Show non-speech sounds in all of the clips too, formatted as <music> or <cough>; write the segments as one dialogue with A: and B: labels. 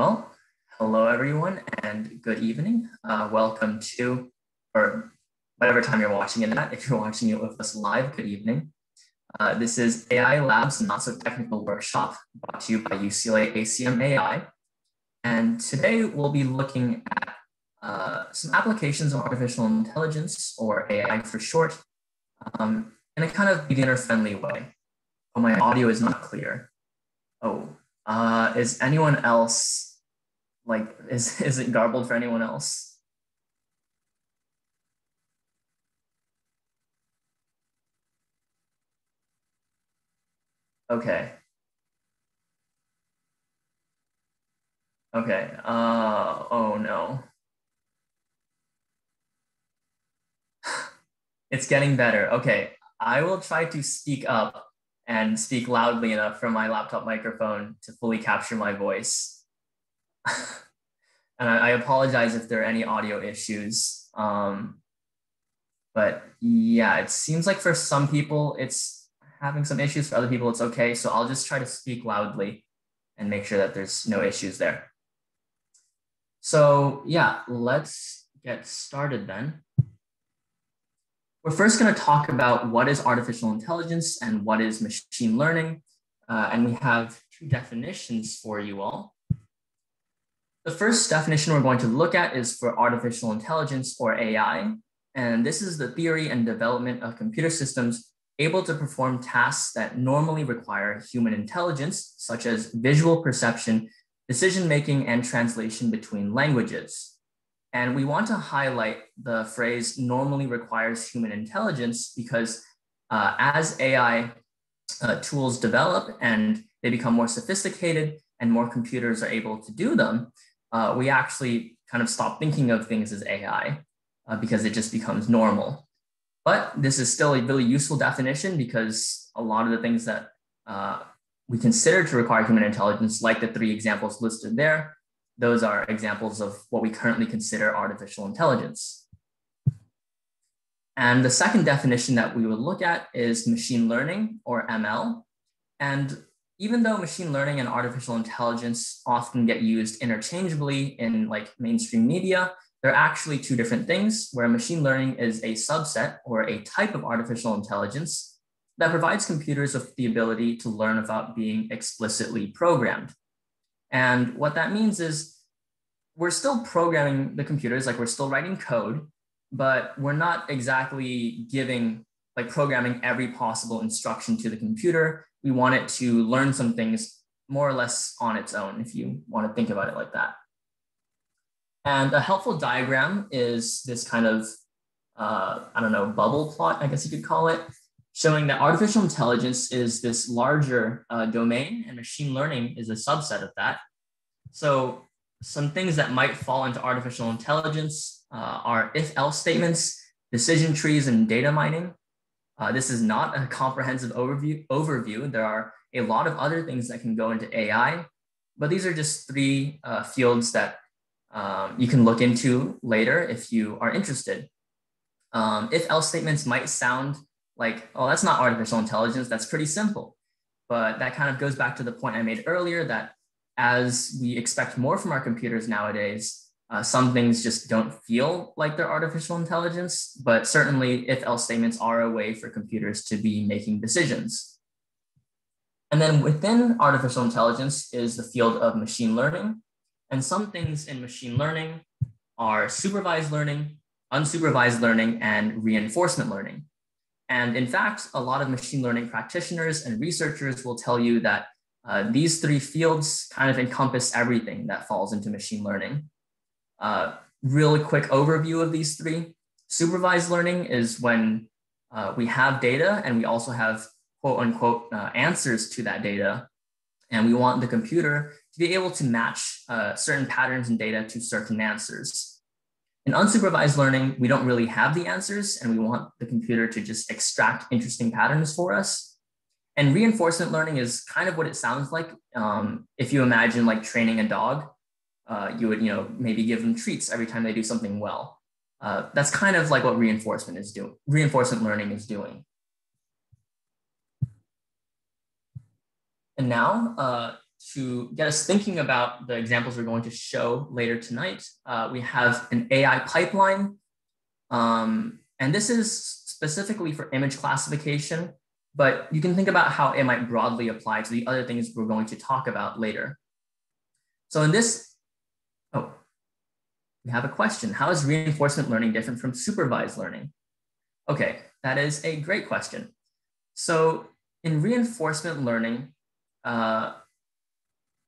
A: Well, hello everyone and good evening. Uh, welcome to, or whatever time you're watching it at. If you're watching it with us live, good evening. Uh, this is AI Labs Not So Technical Workshop brought to you by UCLA ACM AI. And today we'll be looking at uh, some applications of artificial intelligence or AI for short um, in a kind of beginner friendly way. Oh, my audio is not clear. Oh, uh, is anyone else like, is, <laughs> is it garbled for anyone else? Okay. Okay. Uh, oh no. <sighs> it's getting better. Okay. I will try to speak up and speak loudly enough from my laptop microphone to fully capture my voice. <laughs> and I, I, apologize if there are any audio issues. Um, but yeah, it seems like for some people it's having some issues. For other people, it's okay. So I'll just try to speak loudly and make sure that there's no issues there. So yeah, let's get started then. We're first going to talk about what is artificial intelligence and what is machine learning. Uh, and we have two definitions for you all. The first definition we're going to look at is for artificial intelligence or AI. And this is the theory and development of computer systems able to perform tasks that normally require human intelligence, such as visual perception, decision making, and translation between languages. And we want to highlight the phrase normally requires human intelligence because uh, as AI uh, tools develop and they become more sophisticated and more computers are able to do them, uh, we actually kind of stop thinking of things as AI uh, because it just becomes normal. But this is still a really useful definition because a lot of the things that uh, we consider to require human intelligence, like the three examples listed there, those are examples of what we currently consider artificial intelligence. And the second definition that we would look at is machine learning or ML. And even though machine learning and artificial intelligence often get used interchangeably in like mainstream media, they're actually two different things where machine learning is a subset or a type of artificial intelligence that provides computers with the ability to learn without being explicitly programmed. And what that means is we're still programming the computers, like we're still writing code, but we're not exactly giving like programming every possible instruction to the computer we want it to learn some things more or less on its own, if you want to think about it like that. And a helpful diagram is this kind of, uh, I don't know, bubble plot, I guess you could call it, showing that artificial intelligence is this larger uh, domain and machine learning is a subset of that. So some things that might fall into artificial intelligence uh, are if-else statements, decision trees, and data mining. Uh, this is not a comprehensive overview, overview. There are a lot of other things that can go into AI, but these are just three uh, fields that um, you can look into later if you are interested. Um, if else statements might sound like, oh, that's not artificial intelligence, that's pretty simple. But that kind of goes back to the point I made earlier that as we expect more from our computers nowadays, uh, some things just don't feel like they're artificial intelligence, but certainly if else statements are a way for computers to be making decisions. And then within artificial intelligence is the field of machine learning. And some things in machine learning are supervised learning, unsupervised learning, and reinforcement learning. And in fact, a lot of machine learning practitioners and researchers will tell you that uh, these three fields kind of encompass everything that falls into machine learning. Uh, really quick overview of these three. Supervised learning is when uh, we have data and we also have quote unquote uh, answers to that data. And we want the computer to be able to match uh, certain patterns in data to certain answers. In unsupervised learning, we don't really have the answers and we want the computer to just extract interesting patterns for us. And reinforcement learning is kind of what it sounds like. Um, if you imagine like training a dog, uh, you would, you know, maybe give them treats every time they do something well. Uh, that's kind of like what reinforcement is doing. Reinforcement learning is doing. And now, uh, to get us thinking about the examples we're going to show later tonight, uh, we have an AI pipeline. Um, and this is specifically for image classification, but you can think about how it might broadly apply to the other things we're going to talk about later. So in this, we have a question. How is reinforcement learning different from supervised learning? Okay, that is a great question. So in reinforcement learning, uh,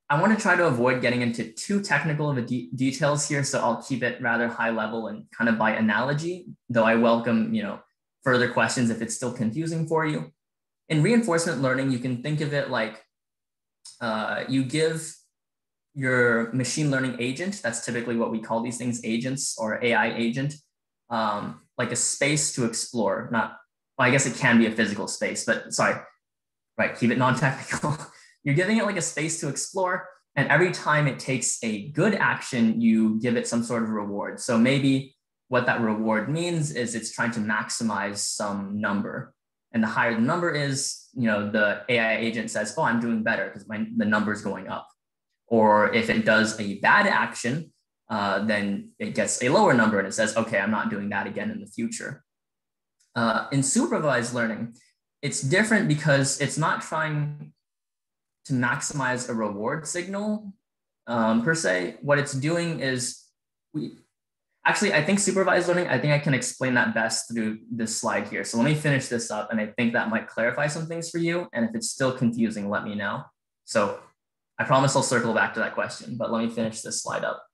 A: I want to try to avoid getting into too technical of de details here, so I'll keep it rather high level and kind of by analogy, though I welcome, you know, further questions if it's still confusing for you. In reinforcement learning, you can think of it like uh, you give your machine learning agent, that's typically what we call these things, agents or AI agent, um, like a space to explore, not, well, I guess it can be a physical space, but sorry, right, keep it non-technical. <laughs> You're giving it like a space to explore. And every time it takes a good action, you give it some sort of reward. So maybe what that reward means is it's trying to maximize some number. And the higher the number is, you know, the AI agent says, oh, I'm doing better because my the number is going up. Or if it does a bad action, uh, then it gets a lower number and it says, okay, I'm not doing that again in the future. Uh, in supervised learning, it's different because it's not trying to maximize a reward signal um, per se. What it's doing is we actually, I think supervised learning, I think I can explain that best through this slide here. So let me finish this up and I think that might clarify some things for you. And if it's still confusing, let me know. So I promise I'll circle back to that question, but let me finish this slide up.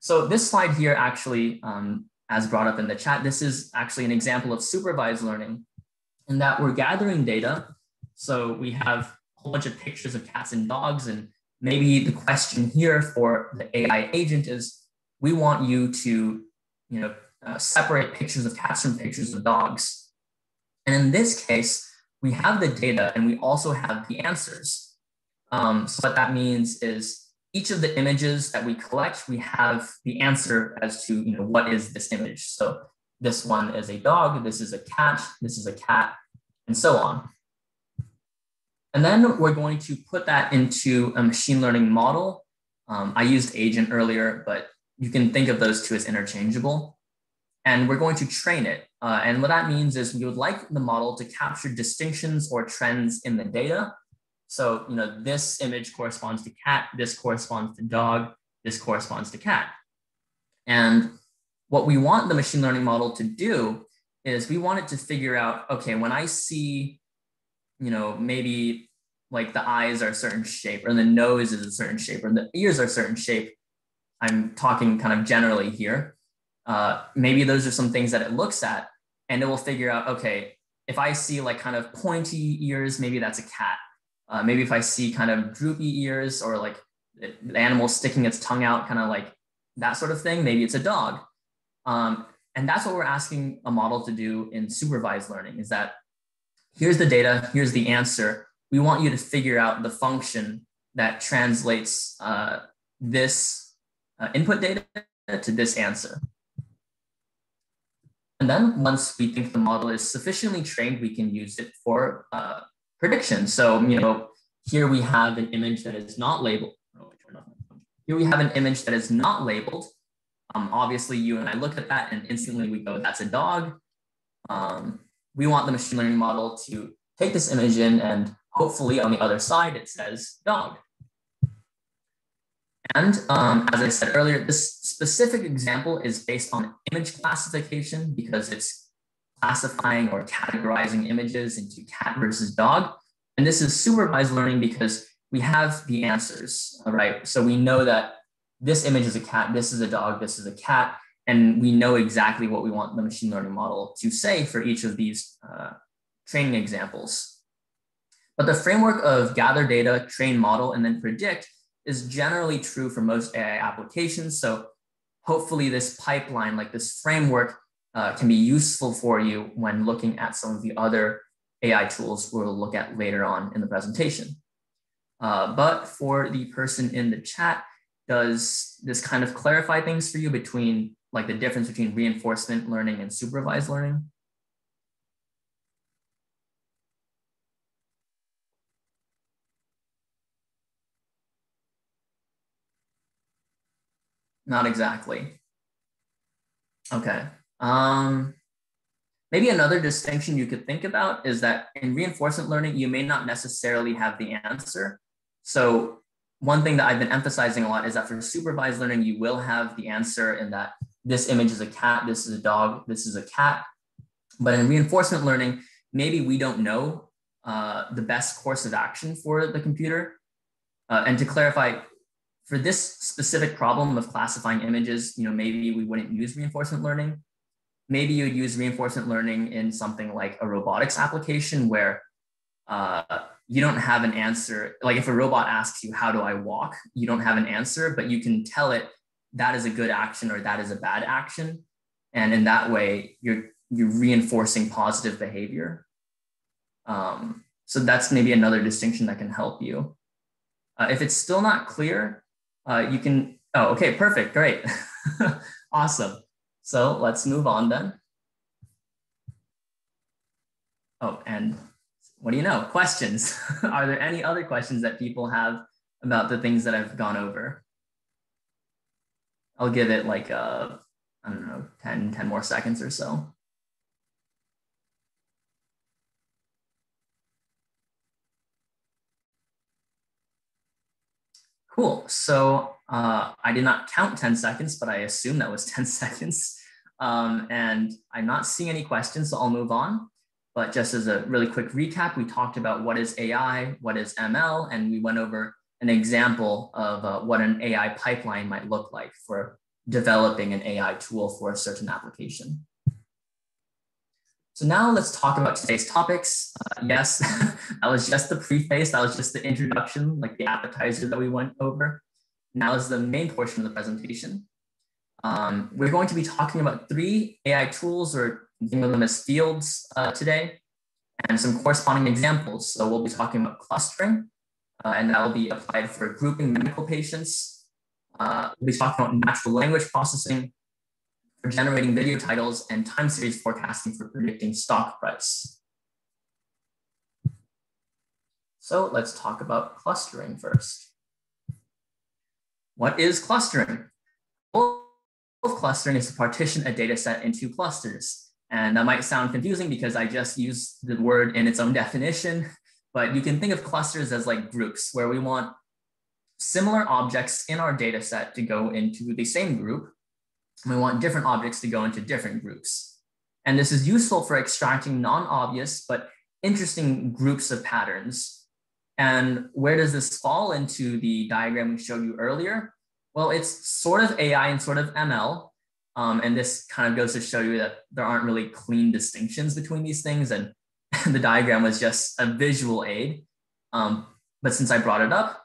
A: So this slide here actually, um, as brought up in the chat, this is actually an example of supervised learning in that we're gathering data. So we have a whole bunch of pictures of cats and dogs. And maybe the question here for the AI agent is, we want you to, you know, uh, separate pictures of cats from pictures of dogs. And in this case, we have the data and we also have the answers. Um, so what that means is each of the images that we collect, we have the answer as to, you know, what is this image? So this one is a dog, this is a cat, this is a cat, and so on. And then we're going to put that into a machine learning model. Um, I used agent earlier, but you can think of those two as interchangeable. And we're going to train it. Uh, and what that means is we would like the model to capture distinctions or trends in the data. So, you know, this image corresponds to cat, this corresponds to dog, this corresponds to cat. And what we want the machine learning model to do is we want it to figure out, okay, when I see you know, maybe like the eyes are a certain shape or the nose is a certain shape or the ears are a certain shape. I'm talking kind of generally here. Uh, maybe those are some things that it looks at and it will figure out, okay, if I see like kind of pointy ears, maybe that's a cat. Uh, maybe if I see kind of droopy ears or like the animal sticking its tongue out, kind of like that sort of thing, maybe it's a dog. Um, and that's what we're asking a model to do in supervised learning is that here's the data, here's the answer. We want you to figure out the function that translates uh, this uh, input data to this answer. And then once we think the model is sufficiently trained, we can use it for uh, prediction. So, you know, here we have an image that is not labeled. Oh, here we have an image that is not labeled. Um, obviously, you and I look at that and instantly we go, that's a dog. Um, we want the machine learning model to take this image in and hopefully on the other side, it says dog. And um, as I said earlier, this specific example is based on image classification because it's classifying or categorizing images into cat versus dog. And this is supervised learning because we have the answers, right? So we know that this image is a cat, this is a dog, this is a cat and we know exactly what we want the machine learning model to say for each of these uh, training examples. But the framework of gather data, train model, and then predict is generally true for most AI applications. So hopefully this pipeline, like this framework, uh, can be useful for you when looking at some of the other AI tools we'll look at later on in the presentation. Uh, but for the person in the chat, does this kind of clarify things for you between like the difference between reinforcement learning and supervised learning? Not exactly. Okay. Um, maybe another distinction you could think about is that in reinforcement learning, you may not necessarily have the answer. So one thing that I've been emphasizing a lot is that for supervised learning, you will have the answer in that this image is a cat, this is a dog, this is a cat. But in reinforcement learning, maybe we don't know uh, the best course of action for the computer. Uh, and to clarify, for this specific problem of classifying images, you know, maybe we wouldn't use reinforcement learning. Maybe you'd use reinforcement learning in something like a robotics application where uh, you don't have an answer. Like if a robot asks you, how do I walk? You don't have an answer, but you can tell it that is a good action or that is a bad action. And in that way, you're, you're reinforcing positive behavior. Um, so that's maybe another distinction that can help you. Uh, if it's still not clear, uh, you can, oh, okay, perfect, great. <laughs> awesome. So let's move on then. Oh, and what do you know? Questions. <laughs> Are there any other questions that people have about the things that I've gone over? I'll give it like, a, I don't know, 10, 10 more seconds or so. Cool. So uh, I did not count 10 seconds, but I assume that was <laughs> 10 seconds. Um, and I'm not seeing any questions, so I'll move on. But just as a really quick recap, we talked about what is AI, what is ML, and we went over an example of uh, what an AI pipeline might look like for developing an AI tool for a certain application. So now let's talk about today's topics. Uh, yes, <laughs> that was just the preface, that was just the introduction, like the appetizer that we went over. Now is the main portion of the presentation. Um, we're going to be talking about three AI tools or think of them as fields uh, today and some corresponding examples. So we'll be talking about clustering uh, and that will be applied for grouping medical patients. Uh, we'll be talking about natural language processing, for generating video titles and time series forecasting for predicting stock price. So let's talk about clustering first. What is clustering? Clustering is to partition a data set into clusters. And that might sound confusing because I just used the word in its own <laughs> definition, but you can think of clusters as like groups where we want similar objects in our data set to go into the same group we want different objects to go into different groups. And this is useful for extracting non-obvious but interesting groups of patterns. And where does this fall into the diagram we showed you earlier? Well, it's sort of AI and sort of ML. Um, and this kind of goes to show you that there aren't really clean distinctions between these things. And <laughs> the diagram was just a visual aid. Um, but since I brought it up,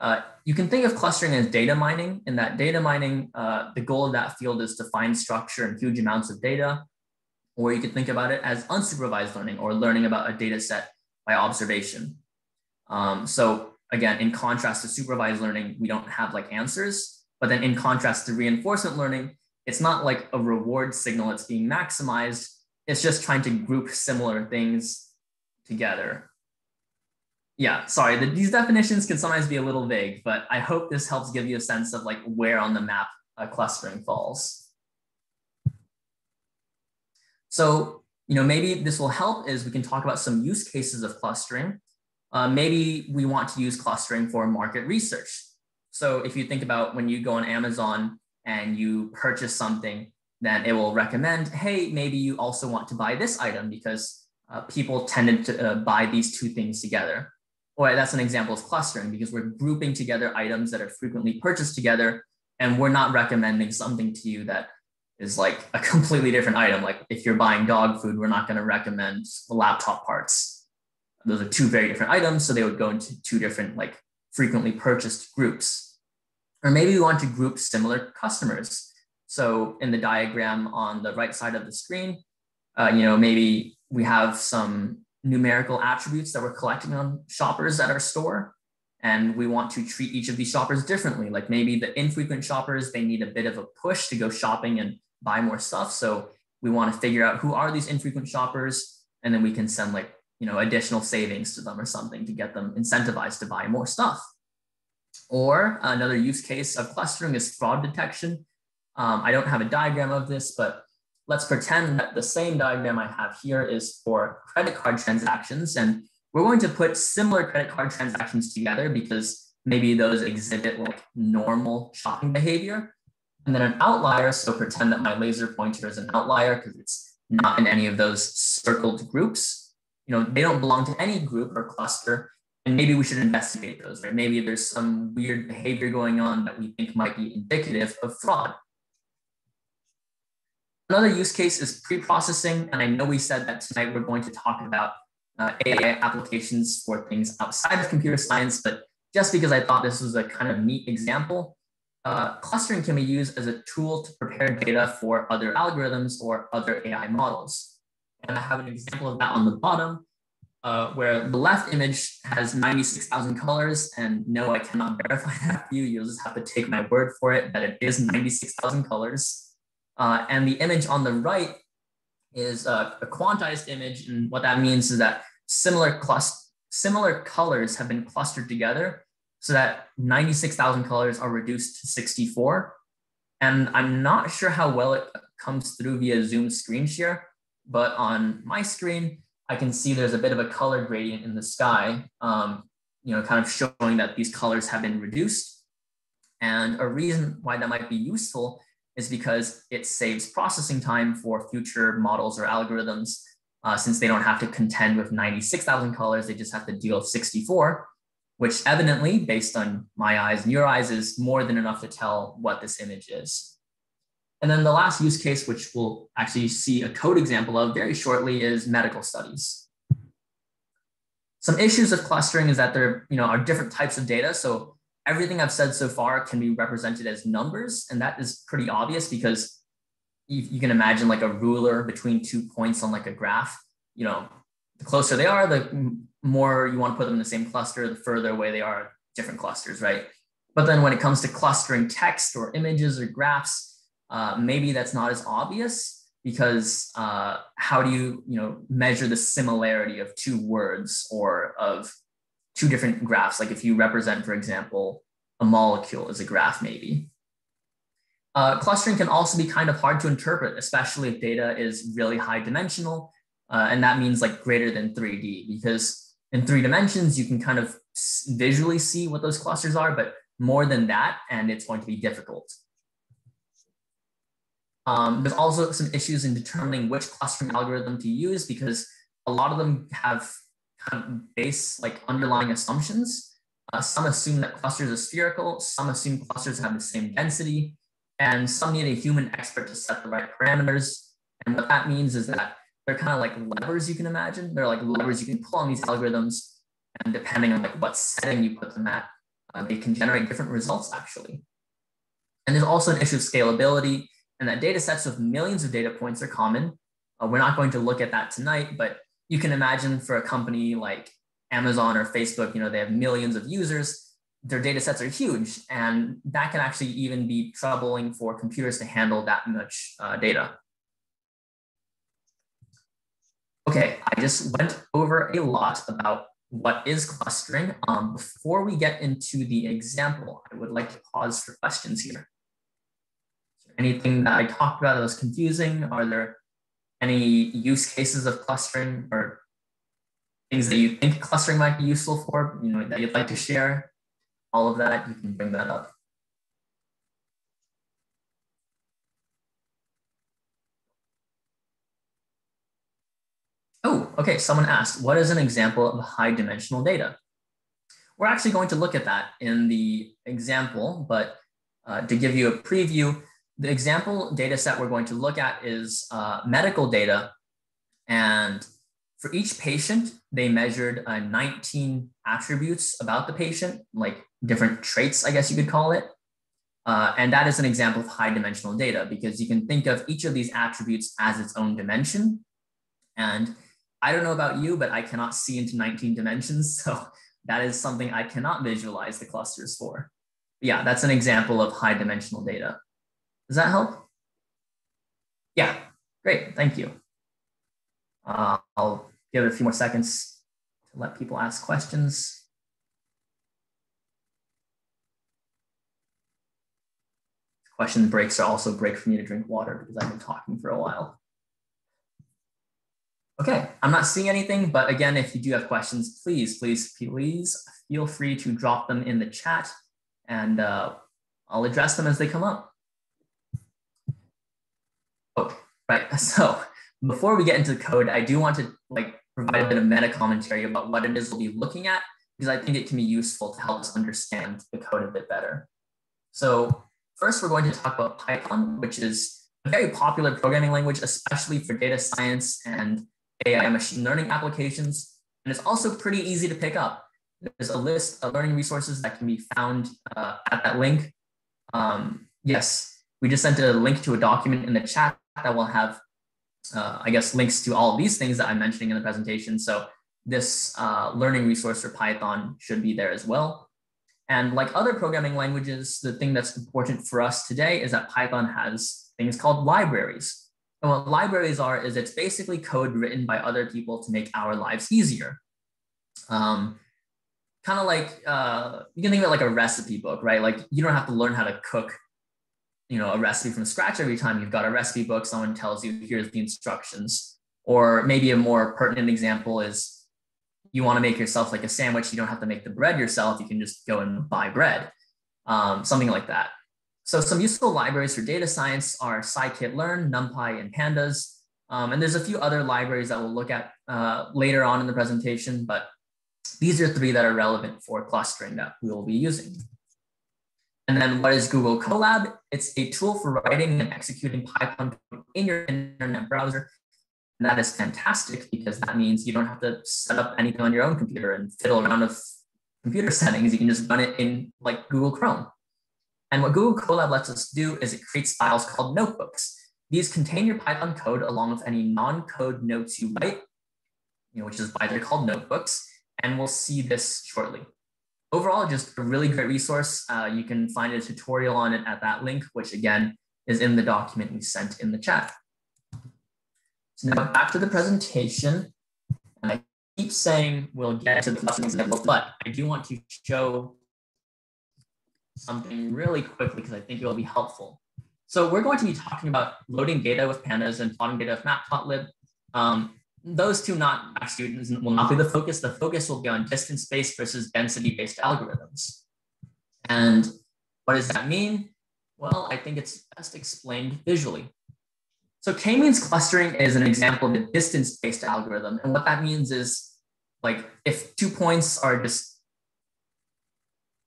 A: uh, you can think of clustering as data mining. In that data mining, uh, the goal of that field is to find structure and huge amounts of data. Or you could think about it as unsupervised learning or learning about a data set by observation. Um, so again, in contrast to supervised learning, we don't have like answers. But then in contrast to reinforcement learning, it's not like a reward signal that's being maximized. It's just trying to group similar things together yeah, sorry, the, these definitions can sometimes be a little vague, but I hope this helps give you a sense of like where on the map uh, clustering falls. So, you know, maybe this will help is we can talk about some use cases of clustering. Uh, maybe we want to use clustering for market research. So if you think about when you go on Amazon and you purchase something, then it will recommend, hey, maybe you also want to buy this item because uh, people tended to uh, buy these two things together or that's an example of clustering because we're grouping together items that are frequently purchased together and we're not recommending something to you that is like a completely different item. Like if you're buying dog food, we're not going to recommend laptop parts. Those are two very different items. So they would go into two different like frequently purchased groups. Or maybe we want to group similar customers. So in the diagram on the right side of the screen, uh, you know, maybe we have some numerical attributes that we're collecting on shoppers at our store. And we want to treat each of these shoppers differently. Like maybe the infrequent shoppers, they need a bit of a push to go shopping and buy more stuff. So we want to figure out who are these infrequent shoppers. And then we can send like, you know, additional savings to them or something to get them incentivized to buy more stuff. Or another use case of clustering is fraud detection. Um, I don't have a diagram of this, but let's pretend that the same diagram I have here is for credit card transactions. And we're going to put similar credit card transactions together because maybe those exhibit like normal shopping behavior. And then an outlier, so pretend that my laser pointer is an outlier because it's not in any of those circled groups. You know, they don't belong to any group or cluster. And maybe we should investigate those, right? Maybe there's some weird behavior going on that we think might be indicative of fraud. Another use case is pre-processing. And I know we said that tonight we're going to talk about uh, AI applications for things outside of computer science, but just because I thought this was a kind of neat example, uh, clustering can be used as a tool to prepare data for other algorithms or other AI models. And I have an example of that on the bottom, uh, where the left image has 96,000 colors. And no, I cannot verify <laughs> that for you. You'll just have to take my word for it that it is 96,000 colors. Uh, and the image on the right is a, a quantized image. And what that means is that similar similar colors have been clustered together so that 96,000 colors are reduced to 64. And I'm not sure how well it comes through via Zoom screen share, but on my screen, I can see there's a bit of a color gradient in the sky, um, you know, kind of showing that these colors have been reduced. And a reason why that might be useful is because it saves processing time for future models or algorithms uh, since they don't have to contend with 96,000 colors, they just have to deal with 64, which evidently, based on my eyes and your eyes, is more than enough to tell what this image is. And then the last use case, which we'll actually see a code example of very shortly, is medical studies. Some issues of clustering is that there you know, are different types of data. So everything I've said so far can be represented as numbers, and that is pretty obvious because you, you can imagine like a ruler between two points on like a graph. You know, the closer they are, the more you want to put them in the same cluster, the further away they are, different clusters, right? But then when it comes to clustering text or images or graphs, uh, maybe that's not as obvious because uh, how do you, you know, measure the similarity of two words or of two different graphs? Like if you represent, for example, a molecule as a graph, maybe. Uh, clustering can also be kind of hard to interpret, especially if data is really high dimensional. Uh, and that means like greater than 3D, because in three dimensions, you can kind of visually see what those clusters are, but more than that, and it's going to be difficult. Um, there's also some issues in determining which clustering algorithm to use because a lot of them have kind of base like underlying assumptions. Uh, some assume that clusters are spherical, some assume clusters have the same density, and some need a human expert to set the right parameters. And what that means is that they're kind of like levers you can imagine. They're like levers you can pull on these algorithms. And depending on like what setting you put them at, uh, they can generate different results actually. And there's also an issue of scalability and that data sets with millions of data points are common. Uh, we're not going to look at that tonight, but you can imagine for a company like Amazon or Facebook, you know, they have millions of users their data sets are huge, and that can actually even be troubling for computers to handle that much uh, data. Okay, I just went over a lot about what is clustering. Um, before we get into the example, I would like to pause for questions here. Anything that I talked about that was confusing? Are there any use cases of clustering or things that you think clustering might be useful for, you know, that you'd like to share? all of that, you can bring that up. Oh, okay, someone asked, what is an example of high dimensional data? We're actually going to look at that in the example, but uh, to give you a preview, the example data set we're going to look at is uh, medical data. And for each patient, they measured uh, 19 attributes about the patient, like different traits, I guess you could call it. Uh, and that is an example of high dimensional data because you can think of each of these attributes as its own dimension. And I don't know about you, but I cannot see into 19 dimensions. <laughs> So that is something I cannot visualize the clusters for. Yeah, that's an example of high dimensional data. Does that help? Yeah, great, thank you. Uh, I'll give it a few more seconds to let people ask questions. question breaks are also a break for me to drink water because I've been talking for a while. Okay, I'm not seeing anything, but again, if you do have questions, please, please, please feel free to drop them in the chat and uh, I'll address them as they come up. Oh, right, <laughs> so before we get into the code, I do want to like provide a bit of meta commentary about what it is we'll be looking at because I think it can be useful to help us understand the code a bit better. So first, we're going to talk about Python, which is a very popular programming language, especially for data science and AI machine learning applications. And it's also pretty easy to pick up. There's a list of learning resources that can be found uh, at that link. Um, yes, we just sent a link to a document in the chat that will have, uh, I guess, links to all of these things that I'm mentioning in the presentation. So this uh, learning resource for Python should be there as well. And like other programming languages, the thing that's important for us today is that Python has things called libraries. And what libraries are is it's basically code written by other people to make our lives easier. Um, kind of like uh, you can think of it like a recipe book, right? Like you don't have to learn how to cook, you know, a recipe from scratch every time you've got a recipe book. Someone tells you here's the instructions. Or maybe a more pertinent example is you want to make yourself like a sandwich, you don't have to make the bread yourself. You can just go and buy bread, um, something like that. So some useful libraries for data science are scikit-learn, NumPy, and pandas. Um, and there's a few other libraries that we'll look at uh, later on in the presentation, but these are three that are relevant for clustering that we will be using. And then what is Google Colab? It's a tool for writing and executing Python in your internet browser and that is fantastic because that means you don't have to set up anything on your own computer and fiddle around with computer <laughs> settings. You can just run it in like Google Chrome. And what Google Colab lets us do is it creates files called notebooks. These contain your Python code along with any non-code notes you write, you know, which is why they're called notebooks. And we'll see this shortly. Overall, just a really great resource. Uh, you can find a tutorial on it at that link, which again is in the document we sent in the chat. So now back to the presentation. I keep saying we'll get to the lesson but I do want to show something really quickly because I think it will be helpful. So we're going to be talking about loading data with pandas and plotting data with matplotlib. Um, those two not students will not be the focus. The focus will be on distance-based versus density-based algorithms. And what does that mean? Well, I think it's best explained visually. So k-means clustering is an example of a distance-based algorithm. And what that means is like if two points are just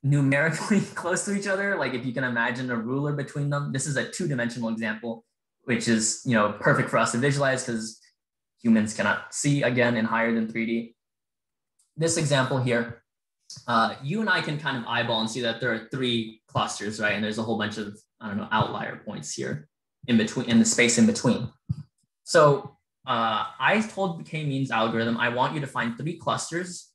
A: numerically <laughs> close to each other, like if you can imagine a ruler between them, this is a two-dimensional example, which is you know perfect for us to visualize because humans cannot see again in higher than 3D. This example here, uh, you and I can kind of eyeball and see that there are three clusters, right? And there's a whole bunch of, I don't know, outlier points here in between in the space in between. So uh, I told the k-means algorithm, I want you to find three clusters.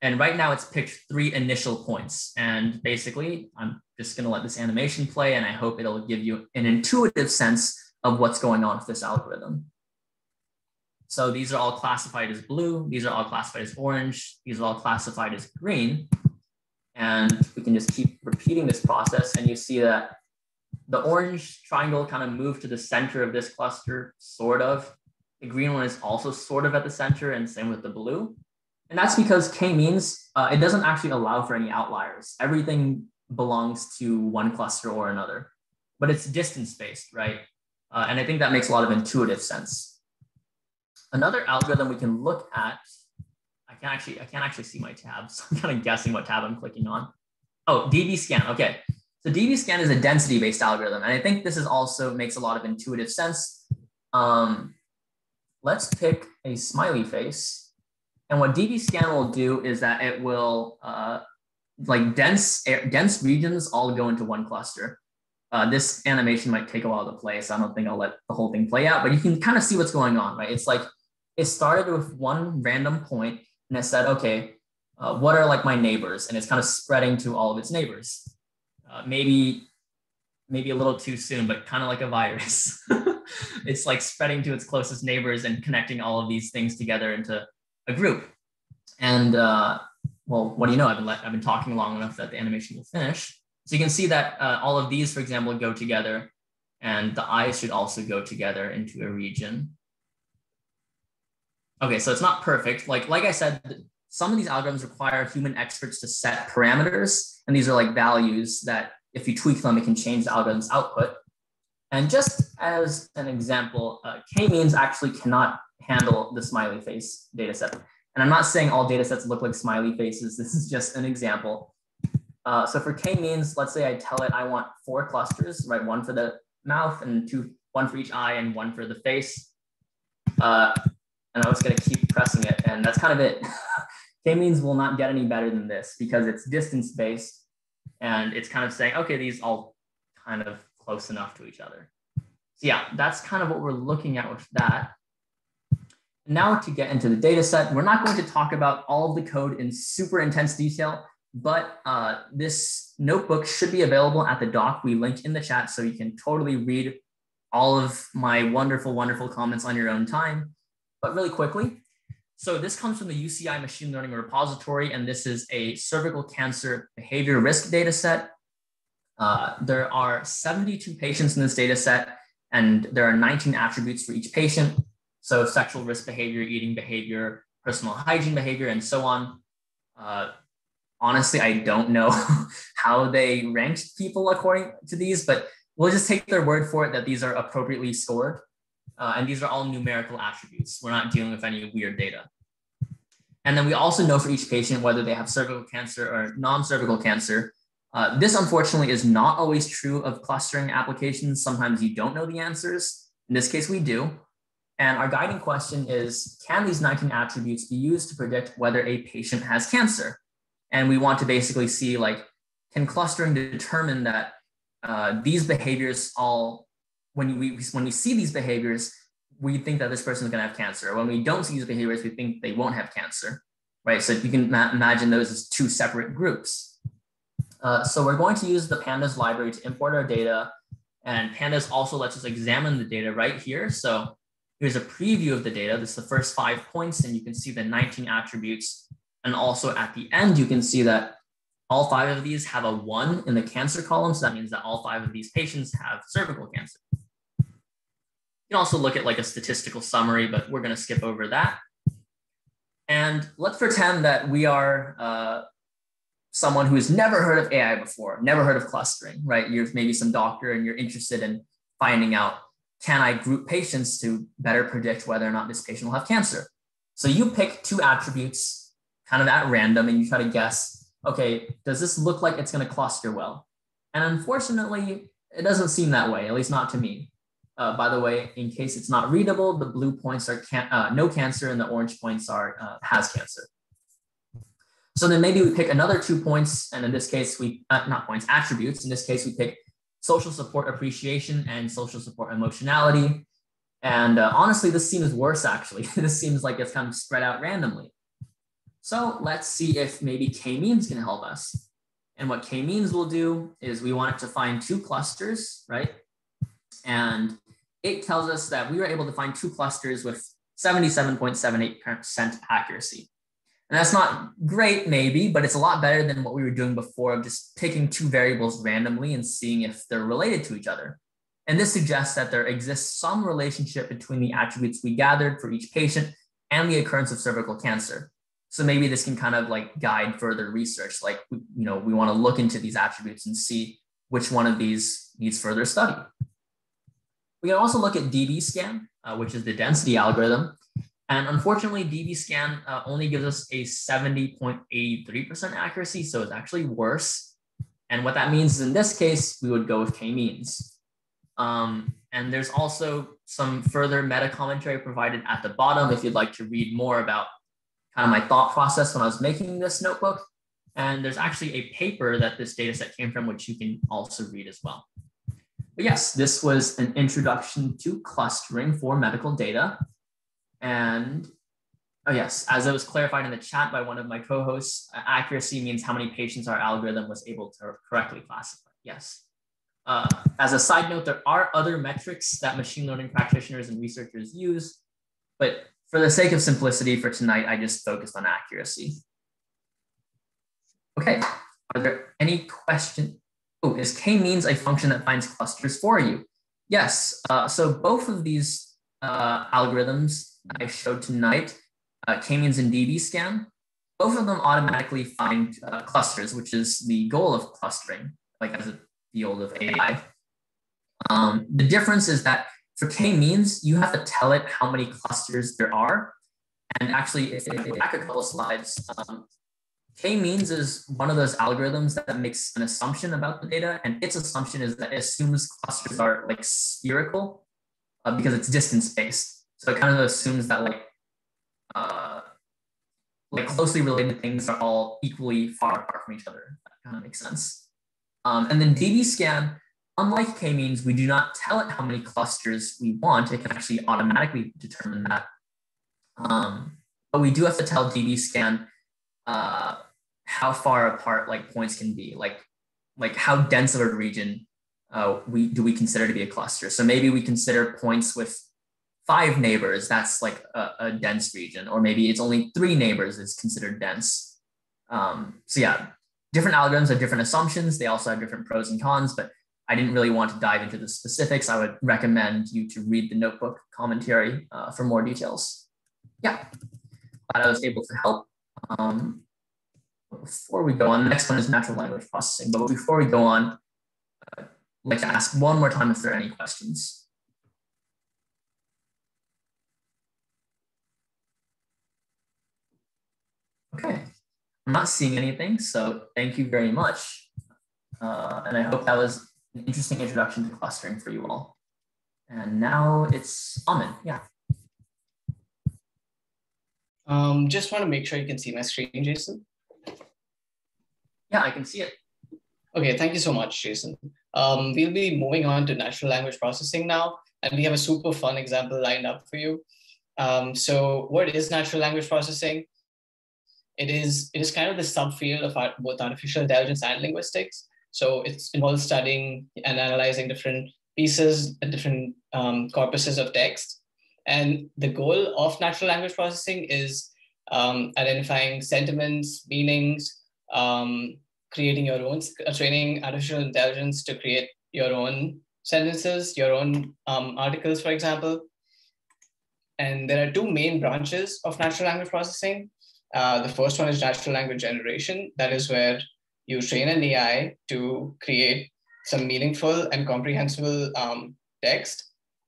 A: And right now it's picked three initial points. And basically, I'm just going to let this animation play, and I hope it'll give you an intuitive sense of what's going on with this algorithm. So these are all classified as blue. These are all classified as orange. These are all classified as green. And we can just keep repeating this process. And you see that the orange triangle kind of moved to the center of this cluster, sort of. The green one is also sort of at the center and same with the blue. And that's because k-means uh, it doesn't actually allow for any outliers. Everything belongs to one cluster or another, but it's distance based, right? Uh, and I think that makes a lot of intuitive sense. Another algorithm we can look at, I can actually, I can't actually see my tabs. <laughs> I'm kind of guessing what tab I'm clicking on. Oh, dbScan, okay. So dbScan is a density-based algorithm, and I think this is also makes a lot of intuitive sense. Um, let's pick a smiley face. And what dbScan will do is that it will, uh, like dense, dense regions all go into one cluster. Uh, this animation might take a while to play, so I don't think I'll let the whole thing play out, but you can kind of see what's going on, right? It's like, it started with one random point and it said, okay, uh, what are like my neighbors? And it's kind of spreading to all of its neighbors uh, maybe maybe a little too soon, but kind of like a virus. <laughs> it's like spreading to its closest neighbors and connecting all of these things together into a group. And uh, well, what do you know? I've been, let, I've been talking long enough that the animation will finish. So you can see that uh, all of these, for example, go together and the eyes should also go together into a region. Okay, so it's not perfect. Like, like I said, some of these algorithms require human experts to set parameters. And these are like values that if you tweak them, it can change the algorithm's output. And just as an example, uh, k-means actually cannot handle the smiley face data set. And I'm not saying all data sets look like smiley faces. This is just an example. Uh, so for k-means, let's say I tell it I want four clusters, right? One for the mouth and two, one for each eye and one for the face. Uh, and I was gonna keep pressing it and that's kind of it. <laughs> k-means will not get any better than this because it's distance based and it's kind of saying, okay, these all kind of close enough to each other. So yeah, that's kind of what we're looking at with that. Now to get into the data set, we're not going to talk about all of the code in super intense detail, but uh, this notebook should be available at the doc we link in the chat so you can totally read all of my wonderful, wonderful comments on your own time. But really quickly, so this comes from the UCI machine learning repository, and this is a cervical cancer behavior risk data set. Uh, there are 72 patients in this data set, and there are 19 attributes for each patient. So sexual risk behavior, eating behavior, personal hygiene behavior, and so on. Uh, honestly, I don't know <laughs> how they ranked people according to these, but we'll just take their word for it that these are appropriately scored. Uh, and these are all numerical attributes. We're not dealing with any weird data. And then we also know for each patient whether they have cervical cancer or non-cervical cancer. Uh, this unfortunately is not always true of clustering applications. Sometimes you don't know the answers. In this case, we do. And our guiding question is, can these 19 attributes be used to predict whether a patient has cancer? And we want to basically see like, can clustering determine that uh, these behaviors all, when we, when we see these behaviors, we think that this person is going to have cancer. When we don't see these behaviors, we think they won't have cancer, right? So you can ma- imagine those as two separate groups. Uh, so we're going to use the pandas library to import our data. And pandas also lets us examine the data right here. So here's a preview of the data. This is the first five points, and you can see the 19 attributes and also at the end, you can see that all five of these have a one in the cancer column. So that means that all five of these patients have cervical cancer. You can also look at like a statistical summary, but we're going to skip over that. And let's pretend that we are uh, someone who's never heard of AI before, never heard of clustering, right? You're maybe some doctor and you're interested in finding out can I group patients to better predict whether or not this patient will have cancer? So you pick two attributes kind of at random and you try to guess, okay, does this look like it's going to cluster well? And unfortunately, it doesn't seem that way, at least not to me. Uh, by the way, in case it's not readable, the blue points are can- uh, no cancer and the orange points are uh, has cancer. So then maybe we pick another two points, and in this case, we uh, not points attributes. In this case, we pick social support appreciation and social support emotionality. And uh, honestly, this seems worse. Actually, <laughs> this seems like it's kind of spread out randomly. So let's see if maybe k-means can help us. And what k-means will do is we want it to find two clusters, right? And it tells us that we were able to find two clusters with 77.78% accuracy. And that's not great, maybe, but it's a lot better than what we were doing before of just picking two variables randomly and seeing if they're related to each other. And this suggests that there exists some relationship between the attributes we gathered for each patient and the occurrence of cervical cancer. So maybe this can kind of like guide further research. Like, you know, we want to look into these attributes and see which one of these needs further study. We can also look at DBSCAN, uh, which is the density algorithm. And unfortunately, DBSCAN uh, only gives us a 70.83% accuracy, so it's actually worse. And what that means is in this case, we would go with k-means. Um, and there's also some further meta commentary provided at the bottom if you'd like to read more about kind of my thought process when I was making this notebook. And there's actually a paper that this data set came from, which you can also read as well. But yes, this was an introduction to clustering for medical data. And oh yes, as it was clarified in the chat by one of my co-hosts, accuracy means how many patients our algorithm was able to correctly classify. Yes. Uh, as a side note, there are other metrics that machine learning practitioners and researchers use, but for the sake of simplicity for tonight, I just focused on accuracy. Okay, are there any questions? Oh, is k-means a function that finds clusters for you? Yes. Uh, so both of these uh, algorithms I showed tonight, uh, k-means and dbScan, both of them automatically find uh, clusters, which is the goal of clustering, like as a field of AI. Um, the difference is that for k-means, you have to tell it how many clusters there are. And actually, if, if back a couple slides, um, K-means is one of those algorithms that makes an assumption about the data, and its assumption is that it assumes clusters are like spherical uh, because it's distance based. So it kind of assumes that like uh, like closely related things are all equally far apart from each other. That kind of makes sense. Um, and then dbScan, unlike k-means, we do not tell it how many clusters we want. It can actually automatically determine that. Um, but we do have to tell dbScan uh, how far apart like points can be, like like how dense of a region uh, we do we consider to be a cluster. So maybe we consider points with five neighbors, that's like a, a dense region, or maybe it's only three neighbors is considered dense. Um, so yeah, different algorithms have different assumptions. They also have different pros and cons, but I didn't really want to dive into the specifics. I would recommend you to read the notebook commentary uh, for more details. Yeah, glad I was able to help. Um, before we go on, the next one is natural language processing. But before we go on, uh, I'd like to ask one more time if there are any questions. Okay, I'm not seeing anything, so thank you very much. Uh, and I hope that was an interesting introduction to clustering for you all. And now it's Amin, yeah.
B: Um, just want to make sure you can see my screen, Jason.
A: Yeah, I can see it.
B: Okay, thank you so much, Jason. Um, we'll be moving on to natural language processing now, and we have a super fun example lined up for you. Um, so what is natural language processing? It is, it is kind of the subfield of both artificial intelligence and linguistics. So it involves studying and analyzing different pieces and different um, corpuses of text. And the goal of natural language processing is um, identifying sentiments, meanings, um, creating your own, uh, training artificial intelligence to create your own sentences, your own um, articles, for example. And there are two main branches of natural language processing. Uh, the first one is natural language generation. That is where you train an AI to create some meaningful and comprehensible um, text.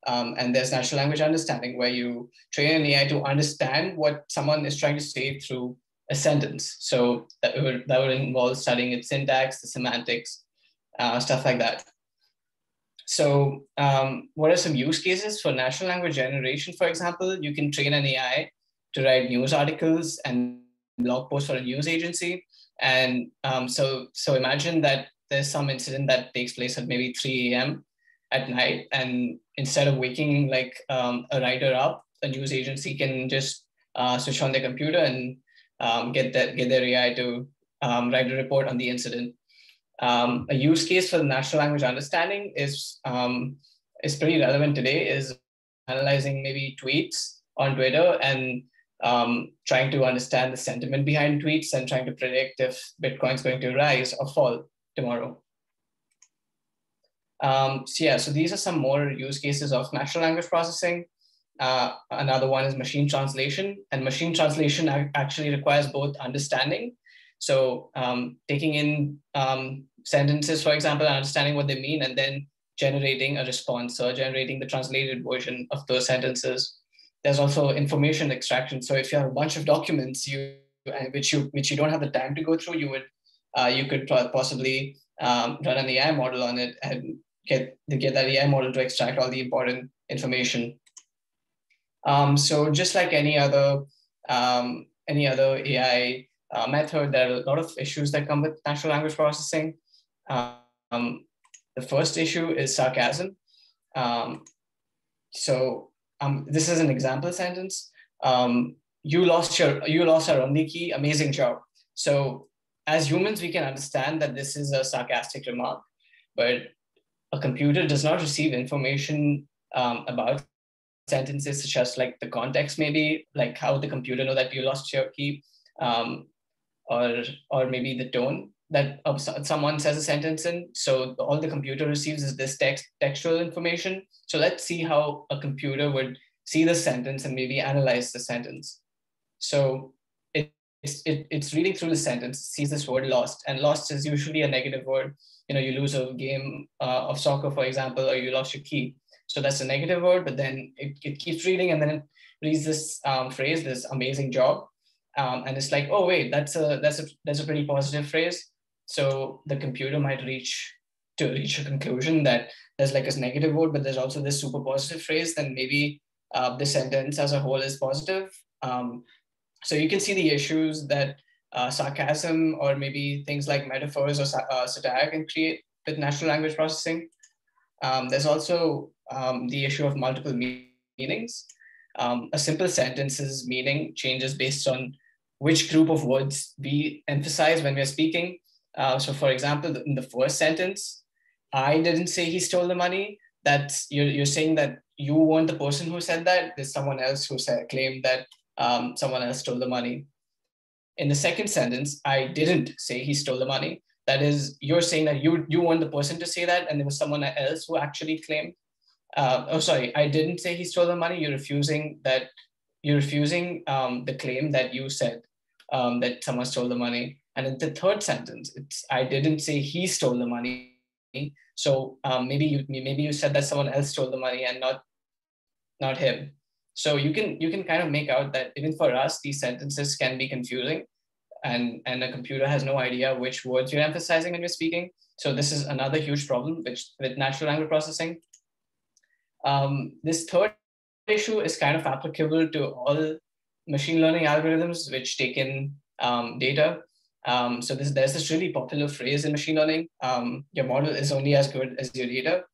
B: Um, and there's natural language understanding, where you train an AI to understand what someone is trying to say through a sentence. So that would, that would involve studying its syntax, the semantics, uh, stuff like that. So um, what are some use cases for natural language generation? For example, you can train an AI to write news articles and blog posts for a news agency. And um, so, so imagine that there's some incident that takes place at maybe 3 a.m. at night. And instead of waking like um, a writer up, a news agency can just uh, switch on their computer and um, get that get their AI to um, write a report on the incident. Um, a use case for natural language understanding is um, is pretty relevant today. Is analyzing maybe tweets on Twitter and um, trying to understand the sentiment behind tweets and trying to predict if Bitcoin's going to rise or fall tomorrow. Um, so yeah, so these are some more use cases of natural language processing. Uh, another one is machine translation, and machine translation actually requires both understanding. So um, taking in um, sentences, for example, understanding what they mean, and then generating a response or generating the translated version of those sentences. There's also information extraction. So if you have a bunch of documents, you which you which you don't have the time to go through, you would uh, you could possibly um, run an AI model on it and get get that AI model to extract all the important information. Um, so just like any other um, any other AI uh, method, there are a lot of issues that come with natural language processing. Um, the first issue is sarcasm. Um, so um, this is an example sentence. Um, you lost your you lost a only key. Amazing job. So as humans, we can understand that this is a sarcastic remark, but a computer does not receive information um, about sentences such as like the context maybe like how the computer know that you lost your key um, or or maybe the tone that uh, someone says a sentence in. So all the computer receives is this text textual information. So let's see how a computer would see the sentence and maybe analyze the sentence. So it, it's, it, it's reading through the sentence, sees this word lost, and lost is usually a negative word. You know, you lose a game uh, of soccer, for example, or you lost your key. So that's a negative word, but then it, it keeps reading and then it reads this um, phrase, this amazing job. Um, and it's like, oh wait, that's a that's a that's a pretty positive phrase. So the computer might reach to reach a conclusion that there's like a negative word, but there's also this super positive phrase, then maybe uh, the sentence as a whole is positive. Um, so you can see the issues that uh, sarcasm or maybe things like metaphors or uh, satire can create with natural language processing. Um, there's also um, the issue of multiple meanings. Um, a simple sentence's meaning changes based on which group of words we emphasize when we're speaking. Uh, so for example, in the first sentence, I didn't say he stole the money. That's you're, you're saying that you weren't the person who said that. There's someone else who said claimed that um, someone else stole the money. In the second sentence, I didn't say he stole the money. That is, you're saying that you you weren't the person to say that, and there was someone else who actually claimed. Uh, oh, sorry, I didn't say he stole the money. You're refusing that. You're refusing um, the claim that you said um, that someone stole the money. And in the third sentence, it's I didn't say he stole the money. So um, maybe you maybe you said that someone else stole the money and not not him. So you can you can kind of make out that even for us, these sentences can be confusing, and and a computer has no idea which words you're emphasizing when you're speaking. So this is another huge problem which with natural language processing. Um, this third issue is kind of applicable to all machine learning algorithms which take in um, data. Um, so this, there's this really popular phrase in machine learning. Um, your model is only as good as your data.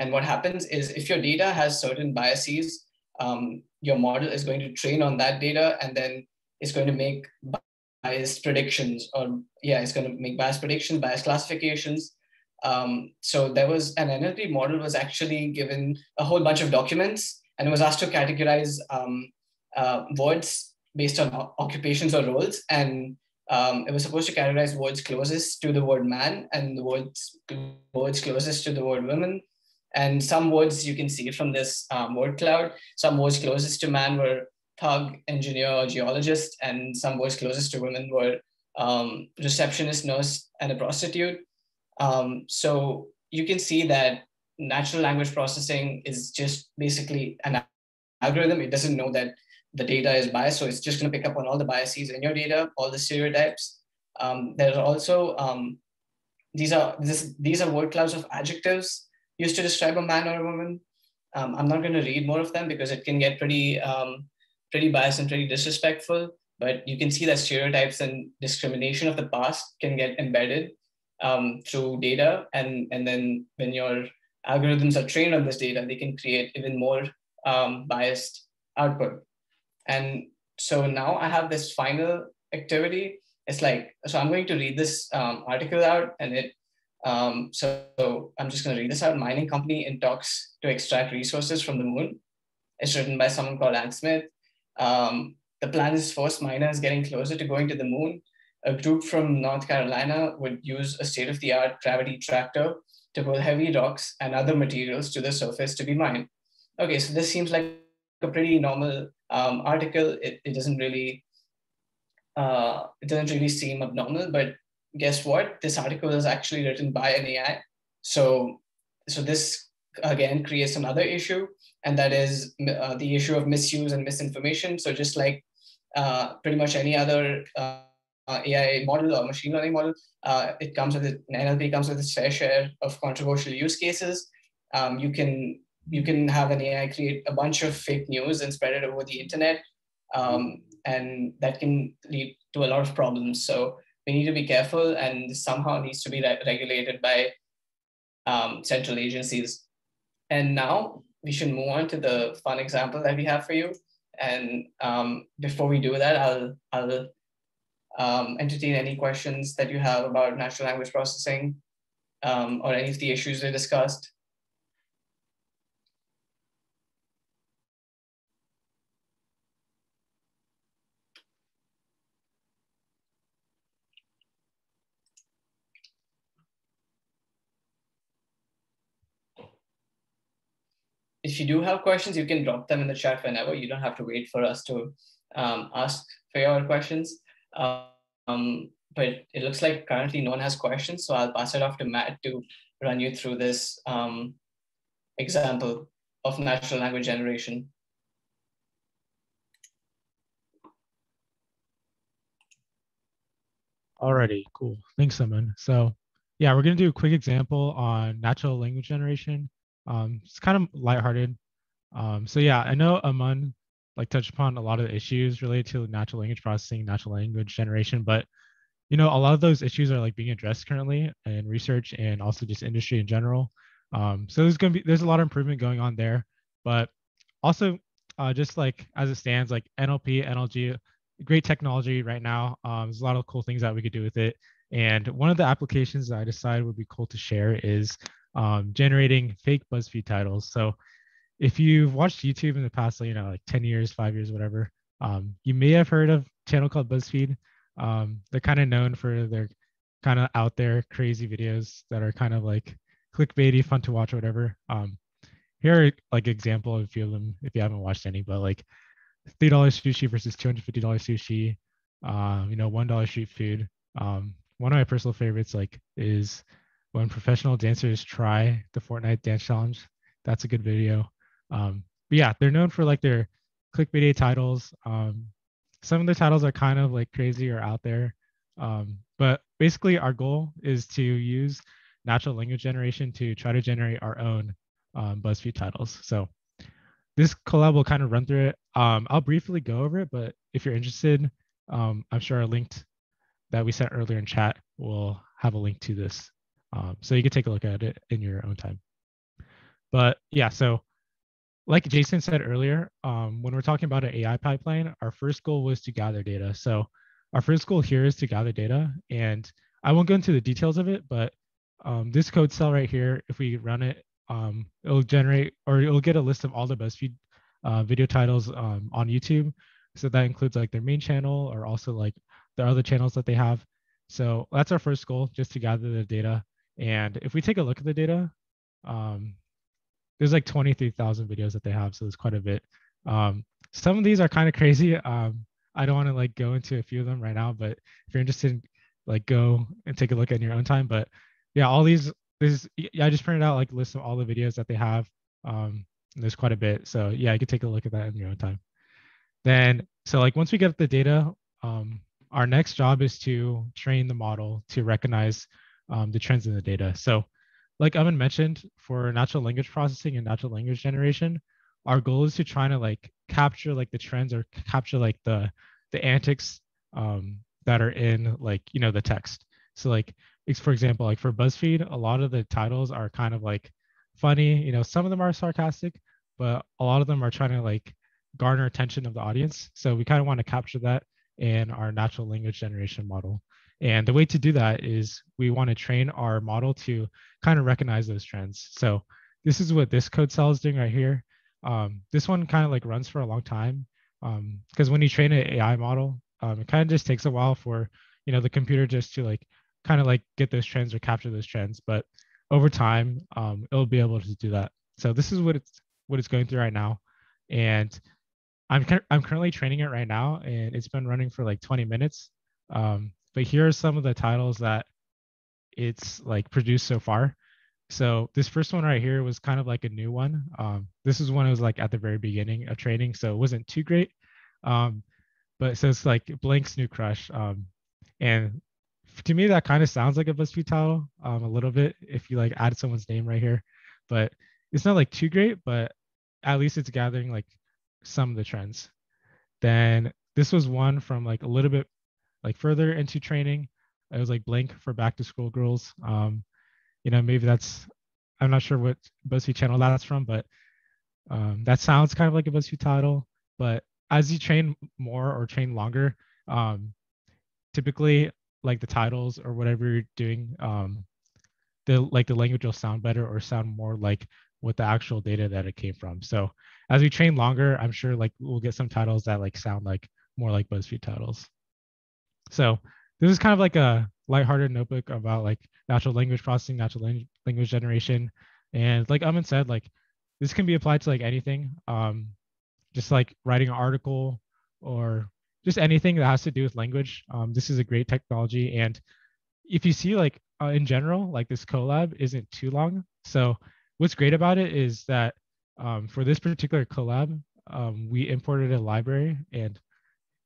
B: And what happens is if your data has certain biases, um, your model is going to train on that data and then it's going to make biased predictions or yeah, it's going to make biased predictions, biased classifications. Um, so there was an NLP model was actually given a whole bunch of documents and it was asked to categorize um, uh, words based on occupations or roles. And um, it was supposed to categorize words closest to the word man and the words, words closest to the word women. And some words you can see from this um, word cloud. Some words closest to man were thug, engineer, or geologist, and some words closest to women were um, receptionist, nurse, and a prostitute. Um, so you can see that natural language processing is just basically an algorithm. It doesn't know that the data is biased. So it's just going to pick up on all the biases in your data, all the stereotypes. Um, there are also, um, these are this, these are word clouds of adjectives used to describe a man or a woman. Um, I'm not going to read more of them because it can get pretty, um, pretty biased and pretty disrespectful. But you can see that stereotypes and discrimination of the past can get embedded um, through data. And, and then when your algorithms are trained on this data, they can create even more um, biased output. And so now I have this final activity. It's like, so I'm going to read this um, article out and it, um, so, I'm just going to read this out. Mining company in talks to extract resources from the moon. It's written by someone called Anne Smith. Um, the plan is first miners getting closer to going to the moon. A group from North Carolina would use a state-of-the-art gravity tractor to pull heavy rocks and other materials to the surface to be mined. Okay, so this seems like a pretty normal um, article. It, it doesn't really uh, it doesn't really seem abnormal, but guess what? This article is actually written by an AI. So so this again creates another issue, and that is uh, the issue of misuse and misinformation. So just like uh, pretty much any other uh, AI model or machine learning model, uh, it comes with it, NLP comes with its fair share of controversial use cases. Um, you can you can have an AI create a bunch of fake news and spread it over the internet. Um, and that can lead to a lot of problems. So we need to be careful and somehow needs to be re regulated by um, central agencies. And now we should move on to the fun example that we have for you. And um, before we do that, I'll, I'll um, entertain any questions that you have about natural language processing um, or any of the issues we discussed. if you do have questions, you can drop them in the chat whenever. You don't have to wait for us to um, ask for your questions. Um, but it looks like currently no one has questions, so I'll pass it off to Matt to run you through this um, example of natural language generation.
C: Alrighty, cool. Thanks, Simon. So yeah, we're gonna do a quick example on natural language generation. Um, it's kind of lighthearted. Um, so yeah, I know Aman like touched upon a lot of the issues related to natural language processing, natural language generation, but you know, a lot of those issues are like being addressed currently in research and also just industry in general. Um, so there's gonna be there's a lot of improvement going on there, but also uh, just like as it stands, like NLP, NLG, great technology right now. Um, there's a lot of cool things that we could do with it. And one of the applications that I decided would be cool to share is um, generating fake BuzzFeed titles. So if you've watched YouTube in the past, you know, like 10 years, five years, whatever, um, you may have heard of a channel called BuzzFeed. Um, they're kind of known for their kind of out there crazy videos that are kind of like clickbaity, fun to watch, or whatever. Um, here are like example of a few of them if you haven't watched any, but like three dollars sushi versus two hundred fifty dollars sushi. Um, you know, one dollar street food. Um, one of my personal favorites like is when professional dancers try the Fortnite dance challenge. That's a good video. Um, but yeah, they're known for like their clickbait titles. Um, some of the titles are kind of like crazy or out there. Um, but basically, our goal is to use natural language generation to try to generate our own um, BuzzFeed titles. So this Colab will kind of run through it. Um, I'll briefly go over it, but if you're interested, um, I'm sure our link that we sent earlier in chat will have a link to this. Um, so you can take a look at it in your own time. But yeah, so like Jason said earlier, um, when we're talking about an AI pipeline, our first goal was to gather data. So our first goal here is to gather data. And I won't go into the details of it, but um, this code cell right here, if we run it, um, it'll generate or it'll get a list of all the BuzzFeed uh, video titles um, on YouTube. So that includes like their main channel or also like the other channels that they have. So that's our first goal, just to gather the data. And if we take a look at the data, um, there's like 23,000 videos that they have, so there's quite a bit. Um, some of these are kind of crazy. Um, I don't want to like go into a few of them right now, but if you're interested, like go and take a look at in your own time. But yeah, all these, this, yeah, I just printed out like list of all the videos that they have. Um, there's quite a bit, so yeah, you can take a look at that in your own time. Then, so like once we get the data, um, our next job is to train the model to recognize um, the trends in the data. So like Evan mentioned, for natural language processing and natural language generation, our goal is to try to like capture like the trends or capture like the the antics um, that are in like you know the text. So like for example, like for BuzzFeed, a lot of the titles are kind of like funny. You know, some of them are sarcastic, but a lot of them are trying to like garner attention of the audience. So we kind of want to capture that in our natural language generation model. And the way to do that is we want to train our model to kind of recognize those trends. So this is what this code cell is doing right here. Um, this one kind of like runs for a long time because um, when you train an AI model, um, it kind of just takes a while for you know the computer just to like kind of like get those trends or capture those trends. But over time, um, it'll be able to do that. So this is what it's what it's going through right now, and I'm I'm currently training it right now, and it's been running for like 20 minutes. Um, but here are some of the titles that it's like produced so far. So this first one right here was kind of like a new one. Um, this is one it was like at the very beginning of training, so it wasn't too great. Um, but so it's like Blank's new crush. Um, and to me, that kind of sounds like a BuzzFeed title um, a little bit if you like add someone's name right here. But it's not like too great, but at least it's gathering like some of the trends. Then this was one from like a little bit like further into training. It was like blank for back to school girls. Um, you know, maybe that's I'm not sure what BuzzFeed channel that's from, but um, that sounds kind of like a BuzzFeed title. But as you train more or train longer, um, typically like the titles or whatever you're doing, um, the like the language will sound better or sound more like what the actual data that it came from. So as we train longer, I'm sure like we'll get some titles that like sound like more like BuzzFeed titles. So this is kind of like a lighthearted notebook about like natural language processing, natural language generation. And like Aman said, like this can be applied to like anything, um, just like writing an article or just anything that has to do with language. Um, this is a great technology. And if you see like uh, in general, like this Colab isn't too long. So what's great about it is that um, for this particular Colab, um, we imported a library. And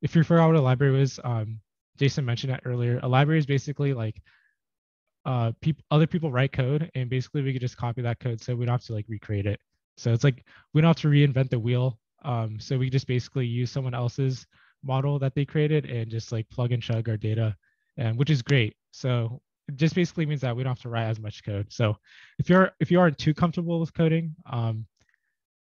C: if you forgot what a library was, um, Jason mentioned that earlier. A library is basically like uh, people, other people write code, and basically we could just copy that code, so we don't have to like recreate it. So it's like we don't have to reinvent the wheel. Um, so we just basically use someone else's model that they created and just like plug and chug our data, and which is great. So it just basically means that we don't have to write as much code. So if you're if you aren't too comfortable with coding, um,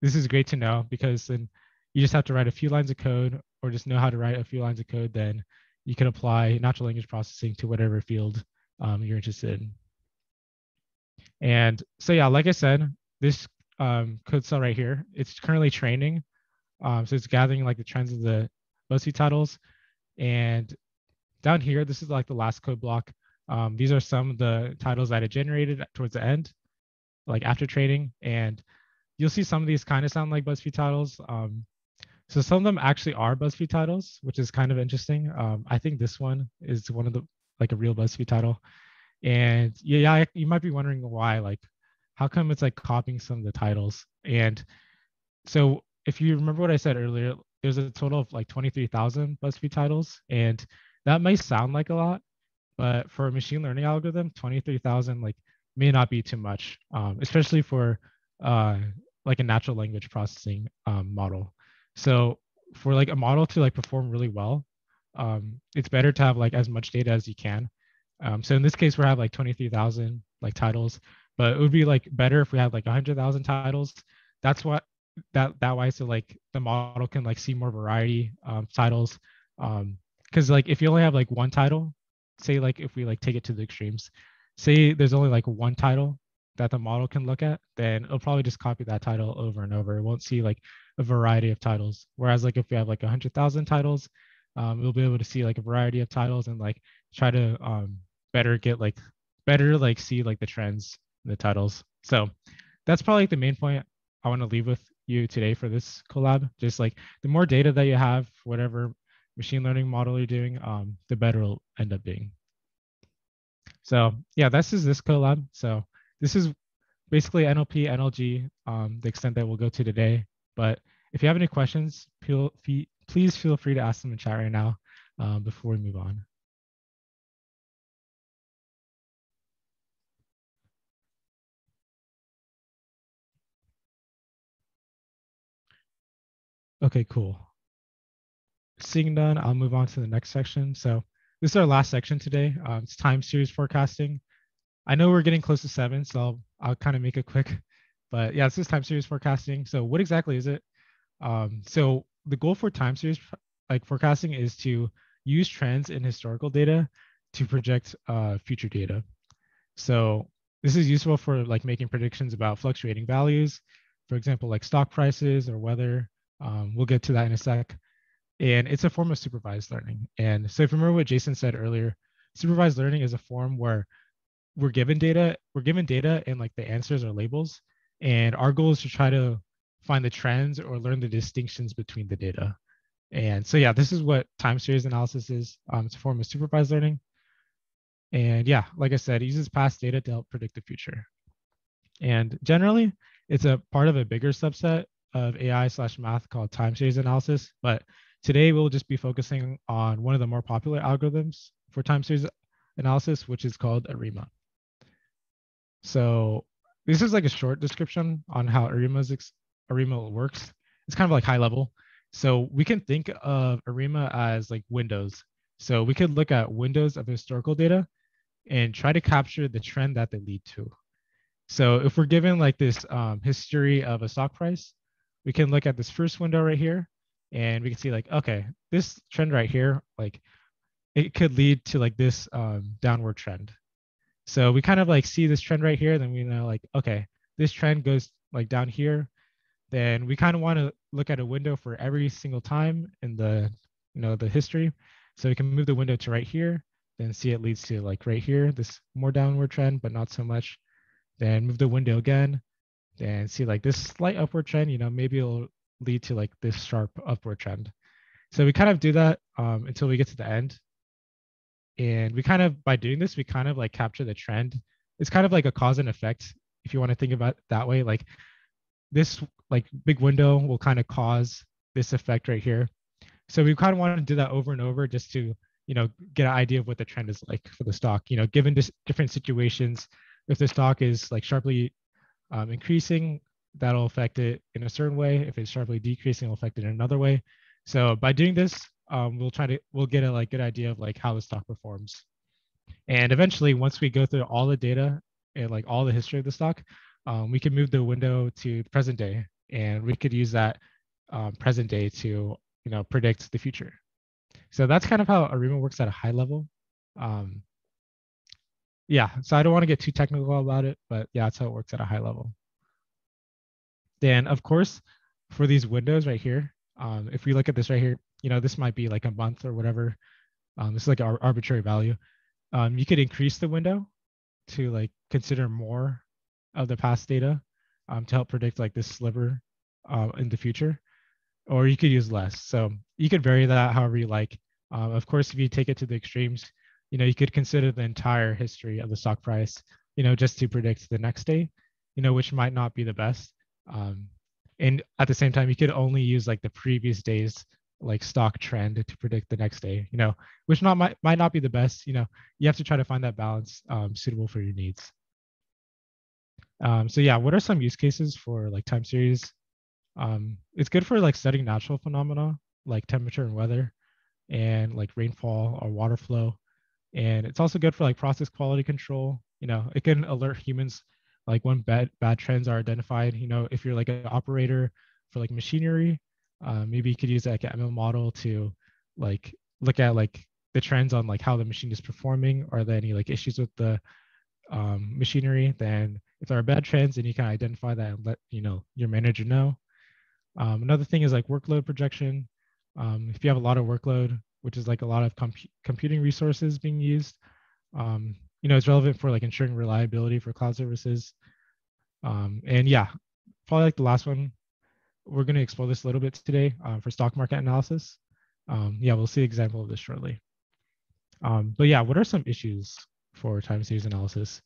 C: this is great to know because then you just have to write a few lines of code or just know how to write a few lines of code. Then you can apply natural language processing to whatever field um, you're interested in. And so yeah, like I said, this um, code cell right here, it's currently training. Um, so it's gathering like the trends of the BuzzFeed titles. And down here, this is like the last code block. Um, these are some of the titles that it generated towards the end, like after training. And you'll see some of these kind of sound like BuzzFeed titles. Um, so some of them actually are BuzzFeed titles, which is kind of interesting. Um, I think this one is one of the like a real BuzzFeed title. And yeah, you might be wondering why, like, how come it's like copying some of the titles? And so if you remember what I said earlier, there's a total of like 23,000 BuzzFeed titles. And that might sound like a lot, but for a machine learning algorithm, 23,000 like may not be too much, um, especially for uh, like a natural language processing um, model. So for like a model to like perform really well, um, it's better to have like as much data as you can. Um, so in this case, we have like 23,000 like titles, but it would be like better if we had like 100,000 titles. That's what that that why so like the model can like see more variety um, titles. Um, because like if you only have like one title, say like if we like take it to the extremes, say there's only like one title that the model can look at, then it'll probably just copy that title over and over. It won't see like a variety of titles. Whereas like if we have like a 100,000 titles, um, we'll be able to see like a variety of titles and like try to um, better get like better like see like the trends in the titles. So that's probably like the main point I want to leave with you today for this Colab. Just like the more data that you have, whatever machine learning model you're doing, um, the better it'll end up being. So yeah, this is this Colab. So this is basically NLP, NLG, um, the extent that we'll go to today. But if you have any questions, please feel free to ask them in chat right now uh, before we move on. Okay, cool. Seeing done, I'll move on to the next section. So this is our last section today. Um, it's time series forecasting. I know we're getting close to seven, so I'll, I'll kind of make it quick. But yeah, this is time series forecasting. So what exactly is it? Um, so the goal for time series like forecasting is to use trends in historical data to project uh, future data. So this is useful for like making predictions about fluctuating values, for example, like stock prices or weather. Um, we'll get to that in a sec. And it's a form of supervised learning. And so if you remember what Jason said earlier, supervised learning is a form where we're given data, we're given data and like the answers are labels. And our goal is to try to find the trends or learn the distinctions between the data. And so, yeah, this is what time series analysis is. Um, it's a form of supervised learning. And yeah, like I said, it uses past data to help predict the future. And generally, it's a part of a bigger subset of AI slash math called time series analysis. But today we'll just be focusing on one of the more popular algorithms for time series analysis, which is called ARIMA. So this is like a short description on how ARIMA's ARIMA works. It's kind of like high level. So we can think of ARIMA as like windows. So we could look at windows of historical data and try to capture the trend that they lead to. So if we're given like this um, history of a stock price, we can look at this first window right here and we can see like, okay, this trend right here, like it could lead to like this um, downward trend. So we kind of like see this trend right here, then we know like, okay, this trend goes like down here then we kind of want to look at a window for every single time in the you know the history so we can move the window to right here then see it leads to like right here this more downward trend but not so much then move the window again and see like this slight upward trend, you know, maybe it'll lead to like this sharp upward trend. So we kind of do that um, until we get to the end. And we kind of, by doing this, we kind of like capture the trend. It's kind of like a cause and effect, if you want to think about it that way. Like this like big window will kind of cause this effect right here. So we kind of want to do that over and over just to, you know, get an idea of what the trend is like for the stock. You know, given different situations, if the stock is like sharply um, increasing, that'll affect it in a certain way. If it's sharply decreasing, it'll affect it in another way. So by doing this, um, we'll try to we'll get a like good idea of like how the stock performs. And eventually, once we go through all the data and like all the history of the stock, um, we can move the window to the present day, and we could use that um, present day to you know predict the future. So that's kind of how ARIMA works at a high level. Um, yeah, so I don't want to get too technical about it, but yeah, that's how it works at a high level. Then, of course, for these windows right here, um, if we look at this right here, you know, this might be like a month or whatever. Um, this is like an arbitrary value. Um, you could increase the window to like consider more of the past data um, to help predict like this sliver uh, in the future, or you could use less. So you could vary that however you like. Uh, of course, if you take it to the extremes, you know, you could consider the entire history of the stock price, you know, just to predict the next day, you know, which might not be the best. Um, and at the same time, you could only use like the previous day's like stock trend to predict the next day, you know, which not might, might not be the best, you know, you have to try to find that balance um, suitable for your needs. Um, so yeah, what are some use cases for like time series? Um, it's good for like studying natural phenomena like temperature and weather and like rainfall or water flow. And it's also good for like process quality control. You know, it can alert humans like when bad bad trends are identified. You know, if you're like an operator for like machinery, uh, maybe you could use like an ML model to like look at like the trends on like how the machine is performing. Are there any like issues with the um, machinery? Then if there are bad trends, and you can identify that and let you know your manager know. Um, another thing is like workload projection. Um, if you have a lot of workload, which is like a lot of comp- computing resources being used, um, you know, it's relevant for like ensuring reliability for cloud services. Um, and yeah, probably like the last one, we're going to explore this a little bit today uh, for stock market analysis. Um, yeah, we'll see an example of this shortly. Um, but yeah, what are some issues for time series analysis?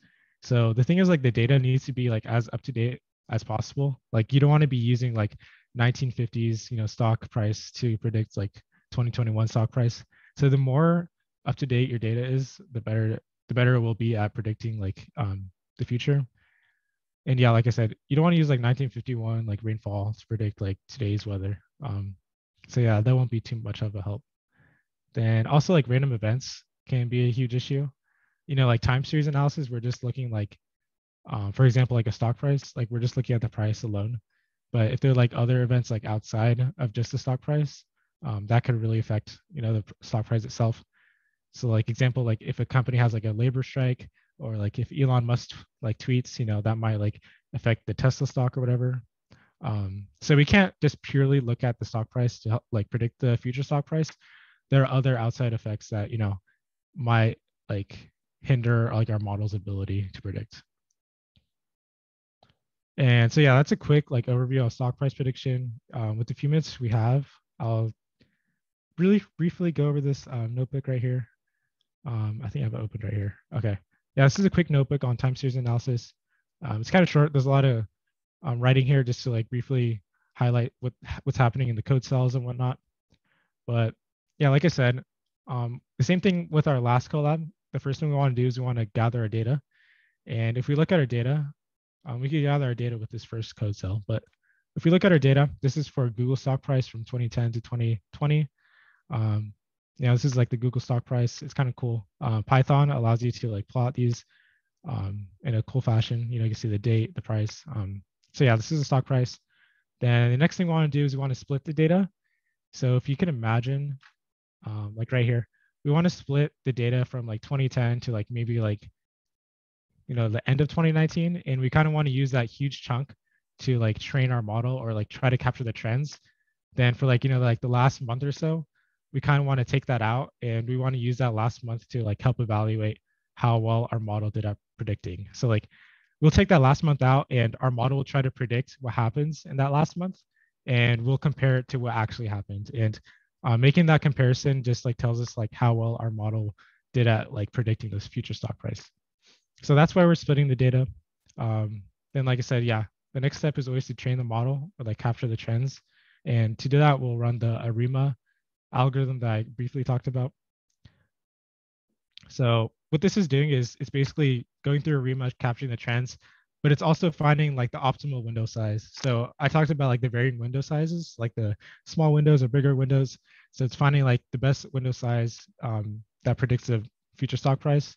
C: So the thing is like the data needs to be like as up to date as possible. Like you don't want to be using like 1950s, you know, stock price to predict like 2021 stock price. So the more up to date your data is, the better the better it will be at predicting like um, the future. And yeah, like I said, you don't want to use like 1951 like rainfall to predict like today's weather. Um, so yeah, that won't be too much of a help. Then also like random events can be a huge issue. You know, like time series analysis, we're just looking like, um, for example, like a stock price, like we're just looking at the price alone. But if there are like other events like outside of just the stock price, um, that could really affect you know the stock price itself. So like example, like if a company has like a labor strike or like if Elon Musk like tweets, you know, that might like affect the Tesla stock or whatever. Um, so we can't just purely look at the stock price to help like predict the future stock price. There are other outside effects that, you know, might like hinder like our model's ability to predict. And so yeah, that's a quick like overview of stock price prediction. Um, with the few minutes we have, I'll really briefly go over this uh, notebook right here. Um, I think I have it opened right here. Okay. Yeah, this is a quick notebook on time series analysis. Um, it's kind of short. There's a lot of um, writing here just to like briefly highlight what what's happening in the code cells and whatnot. But yeah, like I said, um, the same thing with our last Colab. The first thing we want to do is we want to gather our data. And if we look at our data, um, we can gather our data with this first code cell. But if we look at our data, this is for Google stock price from 2010 to 2020. Um, you know, this is like the Google stock price. It's kind of cool. Uh, Python allows you to like plot these um, in a cool fashion. You know, you can see the date, the price. Um, so yeah, this is the stock price. Then the next thing we want to do is we want to split the data. So if you can imagine, um, like right here, we want to split the data from like 2010 to like maybe like, you know, the end of 2019. And we kind of want to use that huge chunk to like train our model or like try to capture the trends. Then for like, you know, like the last month or so, we kind of want to take that out and we want to use that last month to like help evaluate how well our model did at predicting. So like we'll take that last month out and our model will try to predict what happens in that last month and we'll compare it to what actually happened. And uh, making that comparison just like tells us like how well our model did at like predicting this future stock price. So that's why we're splitting the data. Um, then like I said, yeah, the next step is always to train the model or like capture the trends. And to do that, we'll run the ARIMA algorithm that I briefly talked about. So what this is doing is it's basically going through ARIMA, capturing the trends, but it's also finding like the optimal window size. So I talked about like the varying window sizes, like the small windows or bigger windows. So it's finding like the best window size um, that predicts the future stock price.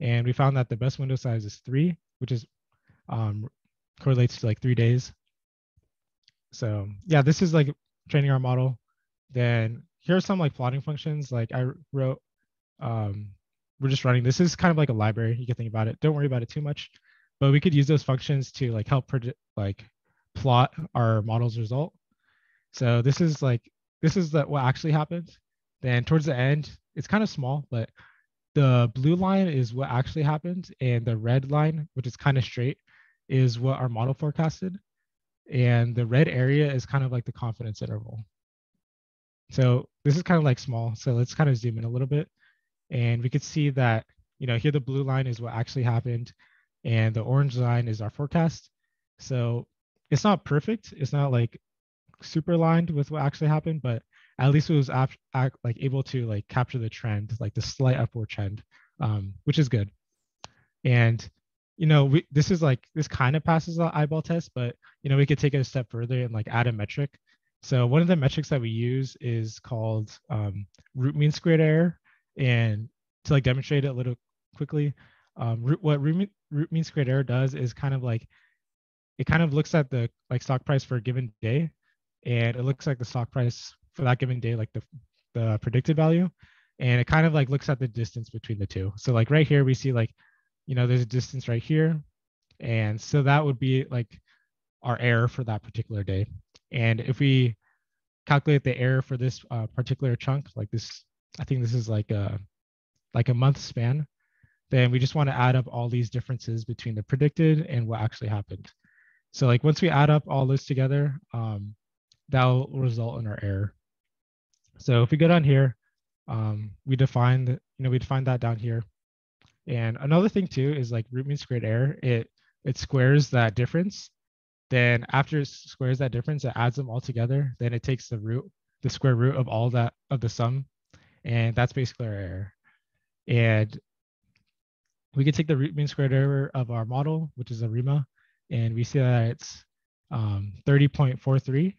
C: And we found that the best window size is three, which is um, correlates to like three days. So yeah, this is like training our model. Then here are some like plotting functions. Like I wrote, um, we're just running. This is kind of like a library. You can think about it. Don't worry about it too much, but we could use those functions to like help predict, like plot our model's result. So this is like this is the, what actually happened. Then towards the end, it's kind of small, but the blue line is what actually happened, and the red line, which is kind of straight, is what our model forecasted. And the red area is kind of like the confidence interval. So this is kind of like small. So let's kind of zoom in a little bit. And we could see that, you know, here the blue line is what actually happened. And the orange line is our forecast. So it's not perfect. It's not like super aligned with what actually happened, but at least it was ap- act, like able to like capture the trend, like the slight upward trend, um, which is good. And you know, we, this is like this kind of passes the eyeball test, but you know, we could take it a step further and like add a metric. So one of the metrics that we use is called um, root mean squared error, and to like demonstrate it a little quickly, um, root, what root mean, root mean squared error does is kind of like it kind of looks at the like stock price for a given day, and it looks like the stock price for that given day, like the the predicted value, and it kind of like looks at the distance between the two. So like right here, we see like you know, there's a distance right here. And so that would be like our error for that particular day. And if we calculate the error for this uh, particular chunk, like this, I think this is like a, like a month span, then we just want to add up all these differences between the predicted and what actually happened. So like once we add up all this together, um, that will result in our error. So if we go down here, um, we define the, you know, we define that down here. And another thing too is like root mean squared error. It it squares that difference. Then after it squares that difference, it adds them all together. Then it takes the root, the square root of all that of the sum, and that's basically our error. And we can take the root mean squared error of our model, which is ARIMA, and we see that it's um, 30.43.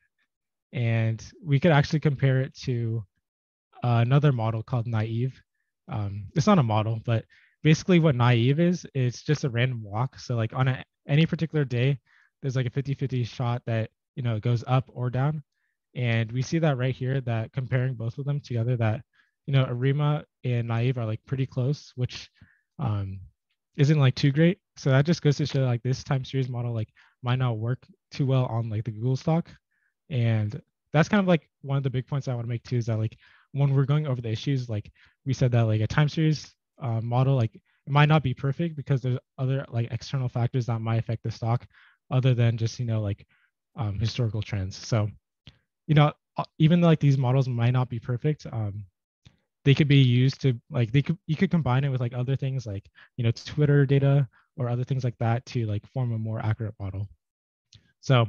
C: And we could actually compare it to another model called naive. Um, it's not a model, but basically what naive is it's just a random walk so like on a, any particular day there's like a 50 50 shot that you know goes up or down and we see that right here that comparing both of them together that you know arima and naive are like pretty close which um isn't like too great. So that just goes to show like this time series model like might not work too well on like the google stock. And that's kind of like one of the big points i want to make too is that like when we're going over the issues like we said that like a time series uh, model like it might not be perfect because there's other like external factors that might affect the stock other than just you know like um, historical trends. So you know even like these models might not be perfect um, they could be used to like they could you could combine it with like other things like you know twitter data or other things like that to like form a more accurate model so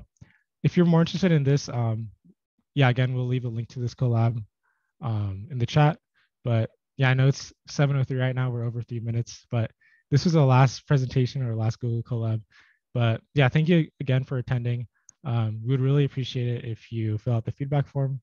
C: if you're more interested in this um yeah again we'll leave a link to this Colab um in the chat but yeah, I know it's 7:03 right now. We're over three minutes, but this was the last presentation or last Google Colab. But yeah, thank you again for attending. Um, we would really appreciate it if you fill out the feedback form.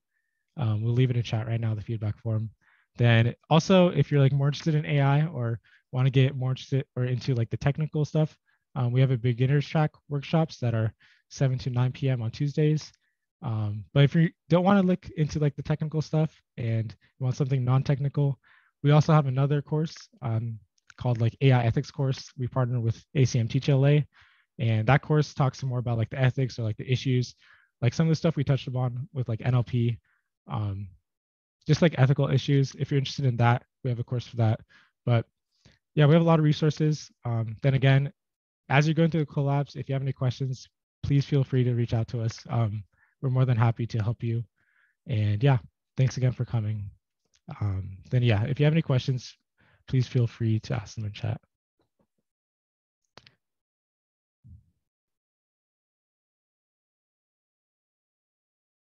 C: Um, we'll leave it in chat right now, the feedback form. Then also, if you're like more interested in AI or want to get more interested or into like the technical stuff, um, we have a beginners track workshops that are 7 to 9 p.m. on Tuesdays. Um, but if you don't want to look into like the technical stuff and you want something non-technical, we also have another course um, called like AI ethics course. We partner with ACM Teach LA, and that course talks more about like the ethics or like the issues, like some of the stuff we touched upon with like NLP, um, just like ethical issues. If you're interested in that, we have a course for that. But yeah, we have a lot of resources. Um, then again, as you're going through the Colabs, if you have any questions, please feel free to reach out to us. Um, we're more than happy to help you. And yeah, thanks again for coming. Um, then yeah, if you have any questions, please feel free to ask them in chat.